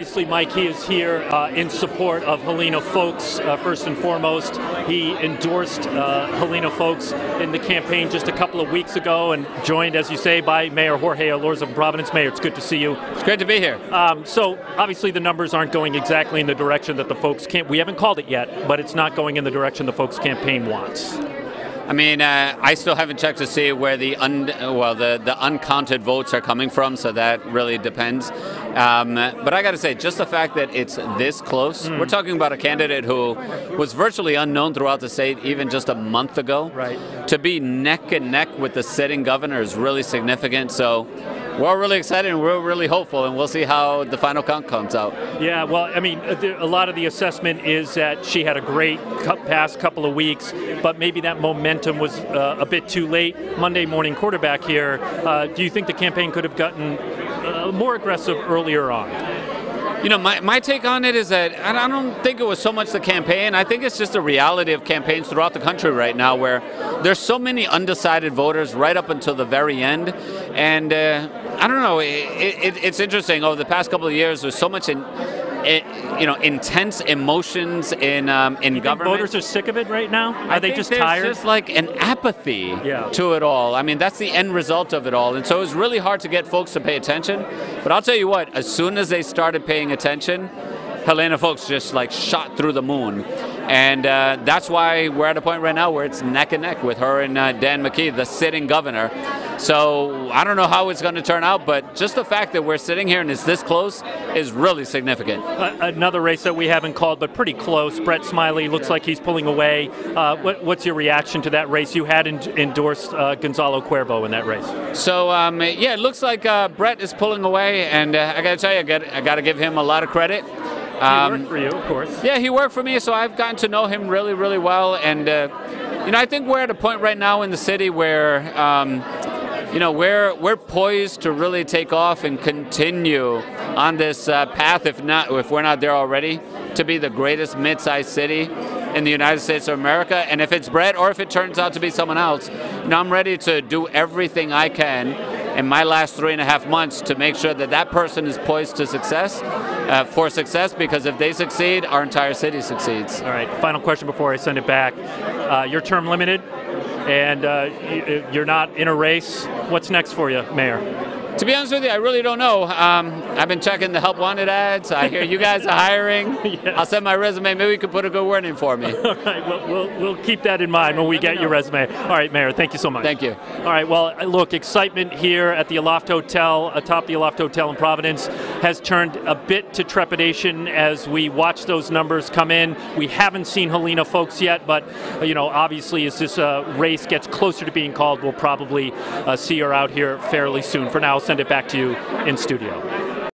Obviously, Mike, he is here uh, in support of Helena Foulkes. uh, first and foremost. He endorsed uh, Helena Foulkes in the campaign just a couple of weeks ago and joined, as you say, by Mayor Jorge Elorza of Providence. Mayor, it's good to see you. It's great to be here. Um, so, obviously, the numbers aren't going exactly in the direction that the Foulkes can't. We haven't called it yet, but it's not going in the direction the Foulkes campaign wants. I mean, uh, I still haven't checked to see where the un, well the, the uncounted votes are coming from, so that really depends. Um, but I got to say, just the fact that it's this close, mm. we're talking about a candidate who was virtually unknown throughout the state even just a month ago. Right. To be neck and neck with the sitting governor is really significant. So we're all really excited and we're really hopeful, and we'll see how the final count comes out. Yeah, well, I mean, a lot of the assessment is that she had a great past couple of weeks, but maybe that momentum was uh, a bit too late. Monday morning quarterback here. Uh, do you think the campaign could have gotten uh, more aggressive earlier on? You know, my, my take on it is that I don't think it was so much the campaign. I think it's just the reality of campaigns throughout the country right now where there's so many undecided voters right up until the very end. And uh, I don't know, it, it, it's interesting. Over the past couple of years, there's so much in it, you know, intense emotions in um, in you government. voters are sick of it right now. Are I they just tired? Just like an apathy yeah. to it all. I mean, that's the end result of it all, and so it was really hard to get folks to pay attention. But I'll tell you what, as soon as they started paying attention, Helena Foulkes just like shot through the moon. And uh, that's why we're at a point right now where it's neck and neck with her and uh, Dan McKee, the sitting governor. So I don't know how it's going to turn out, but just the fact that we're sitting here and it's this close is really significant. Uh, another race that we haven't called, but pretty close. Brett Smiley looks like he's pulling away. Uh, what, what's your reaction to that race? You had endorsed uh, Gonzalo Cuervo in that race. So um, yeah, it looks like uh, Brett is pulling away, and uh, I got to tell you, I got to give him a lot of credit. Um, he worked for you, of course. Yeah, he worked for me, so I've gotten to know him really, really well. And, uh, you know, I think we're at a point right now in the city where, um, you know, we're, we're poised to really take off and continue on this uh, path, if, not, if we're not there already, to be the greatest mid-sized city in the United States of America. And if it's Brett or if it turns out to be someone else, you know, I'm ready to do everything I can in my last three and a half months to make sure that that person is poised to success, uh, for success, because if they succeed, our entire city succeeds. All right, final question before I send it back. Uh, your term limited, and uh, you're not in a race. What's next for you, Mayor? To be honest with you, I really don't know. Um, I've been checking the help wanted ads. I hear you guys are hiring. yes. I'll send my resume. Maybe you could put a good word in for me. All right, we'll, we'll, we'll keep that in mind when we get your resume. All right, Mayor, thank you so much. Thank you. All right, well, look, excitement here at the Aloft Hotel, atop the Aloft Hotel in Providence, has turned a bit to trepidation as we watch those numbers come in. We haven't seen Helena Foulkes yet, but, you know, obviously as this uh, race gets closer to being called, we'll probably uh, see her out here fairly soon. For now, send it back to you in studio.